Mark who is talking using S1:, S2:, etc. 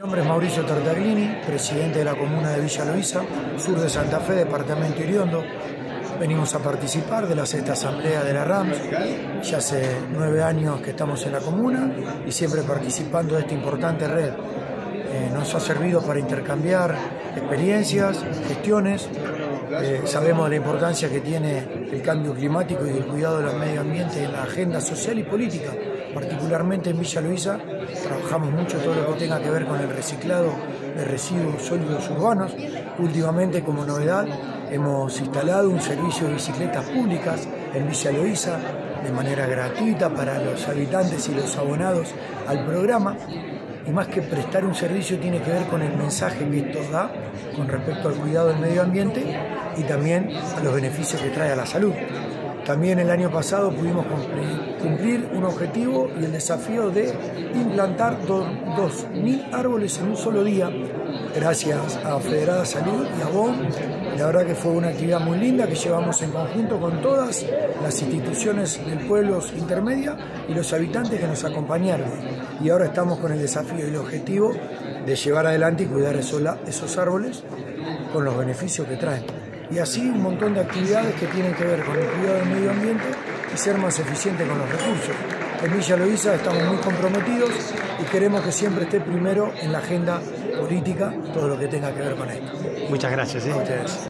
S1: Mi nombre es Mauricio Tartaglini, presidente de la comuna de Villa Loíza, sur de Santa Fe, departamento Iriondo. Venimos a participar de la sexta asamblea de la RAMS. Ya hace nueve años que estamos en la comuna y siempre participando de esta importante red. Eh, nos ha servido para intercambiar experiencias, gestiones. Eh, sabemos la importancia que tiene el cambio climático y el cuidado del medio ambiente en la agenda social y política. Particularmente en Villa Luisa trabajamos mucho todo lo que tenga que ver con el reciclado de residuos sólidos urbanos. Últimamente, como novedad, hemos instalado un servicio de bicicletas públicas en Villa Loíza de manera gratuita para los habitantes y los abonados al programa y más que prestar un servicio tiene que ver con el mensaje que esto da con respecto al cuidado del medio ambiente y también a los beneficios que trae a la salud. También el año pasado pudimos cumplir un objetivo y el desafío de implantar 2.000 árboles en un solo día, gracias a Federada Salud y a BOM. La verdad que fue una actividad muy linda que llevamos en conjunto con todas las instituciones del pueblo intermedia y los habitantes que nos acompañaron. Y ahora estamos con el desafío y el objetivo de llevar adelante y cuidar esos árboles con los beneficios que traen y así un montón de actividades que tienen que ver con el cuidado del medio ambiente y ser más eficiente con los recursos. En Villa Loíza estamos muy comprometidos y queremos que siempre esté primero en la agenda política todo lo que tenga que ver con esto.
S2: Muchas gracias. ¿eh?
S1: A ustedes.